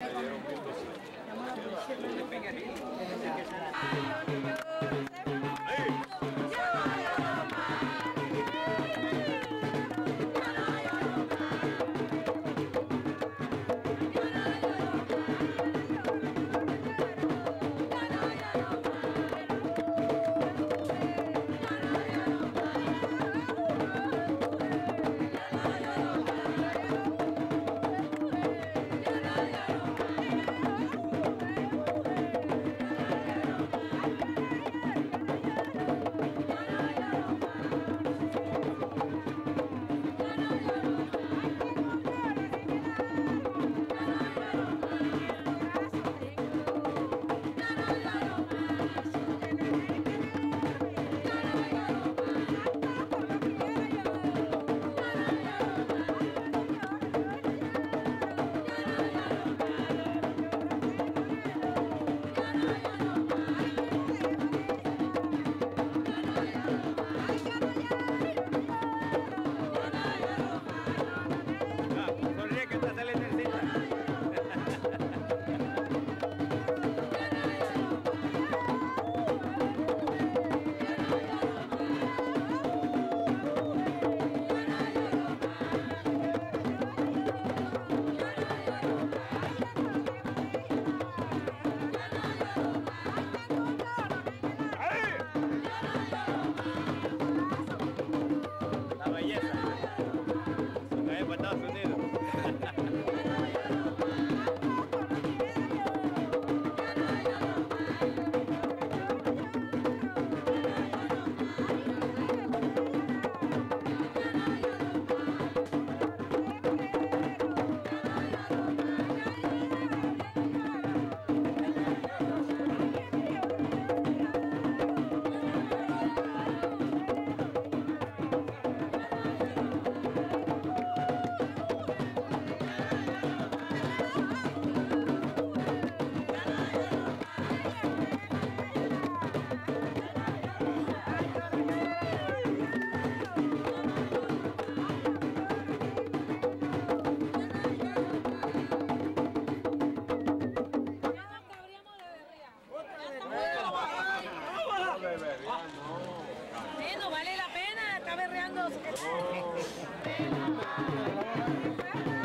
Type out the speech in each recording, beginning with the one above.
Thank you. やったー!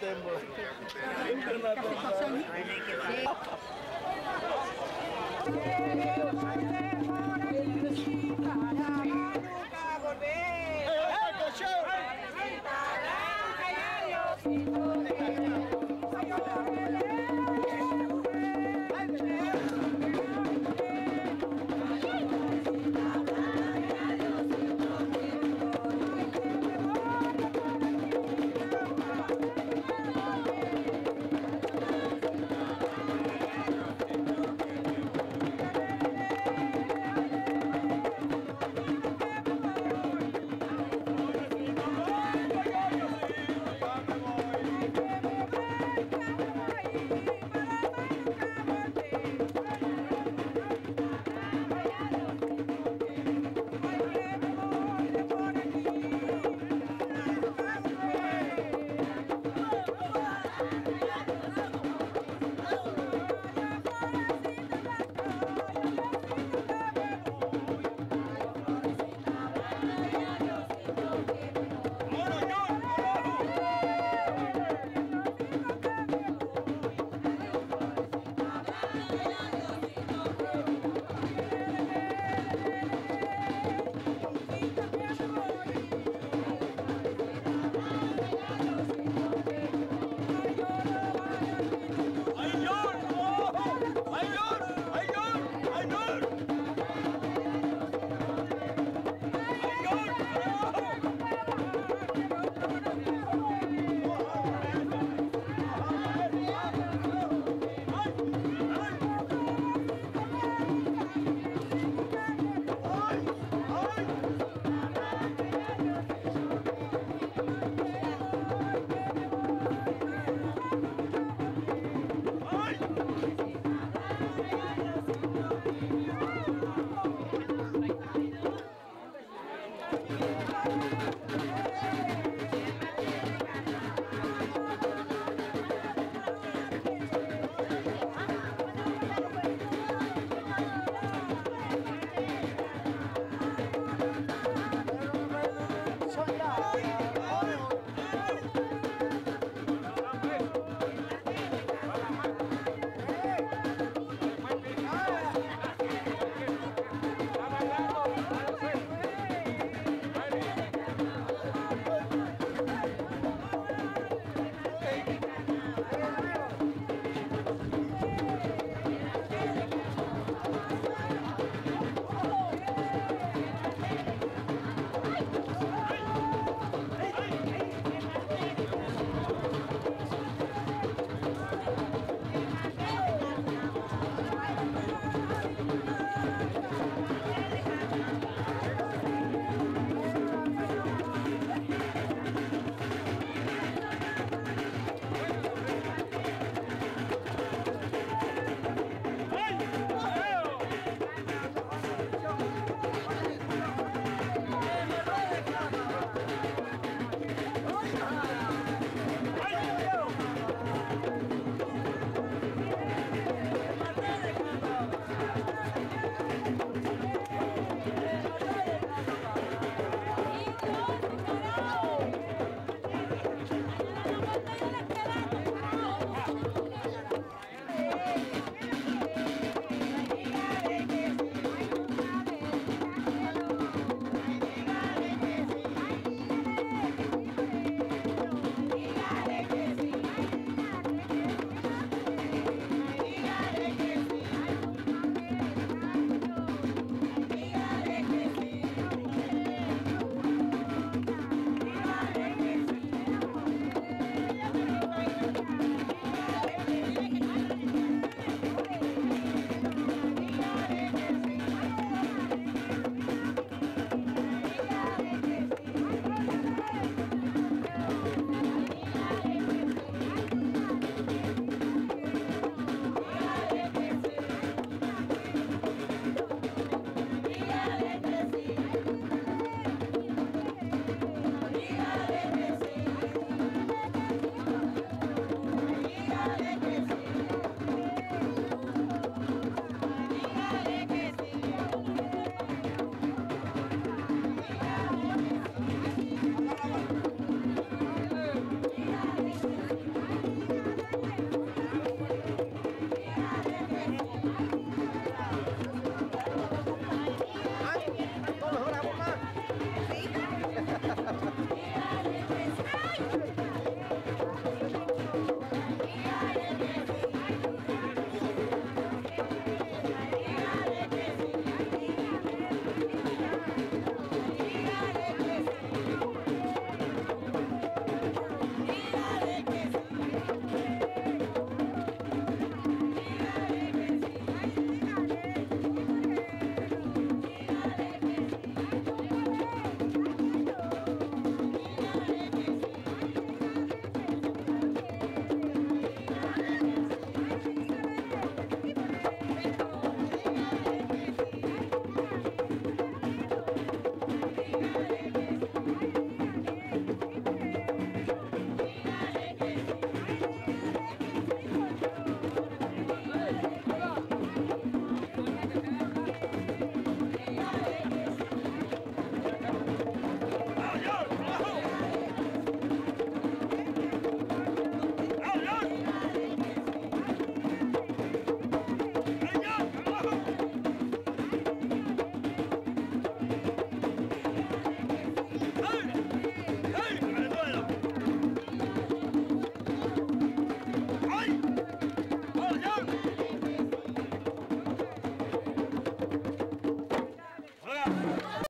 tembo. Internacional.